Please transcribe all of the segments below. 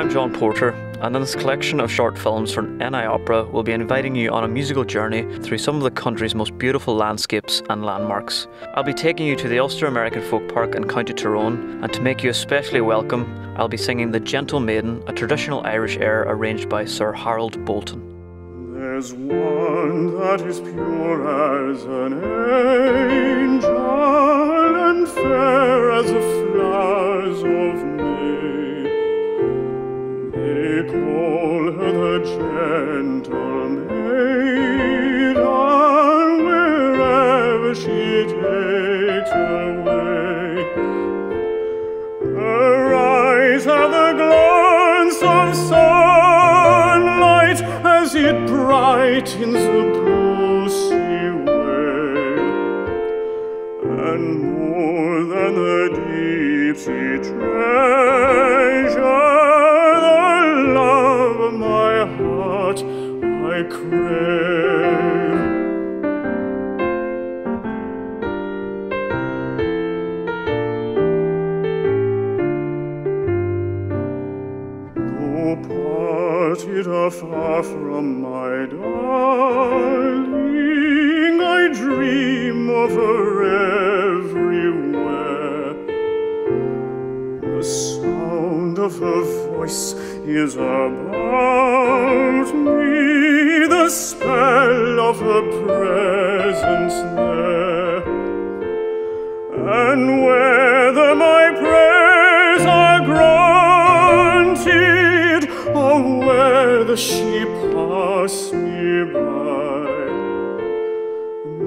I'm John Porter, and in this collection of short films from NI Opera, we'll be inviting you on a musical journey through some of the country's most beautiful landscapes and landmarks. I'll be taking you to the Ulster American Folk Park in County Tyrone, and to make you especially welcome, I'll be singing The Gentle Maiden, a traditional Irish air arranged by Sir Harold Boulton. There's one that is pure as an angel call her the gentle maiden wherever she takes her way. Her eyes are the glance of sunlight as it brightens the blue sea wave, and more than the deep sea treasure, parted afar from my darling, I dream of her everywhere. The sound of her voice is about me, presence there. And whether my prayers are granted, or whether she pass me by,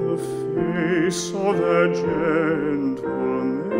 the face of the gentle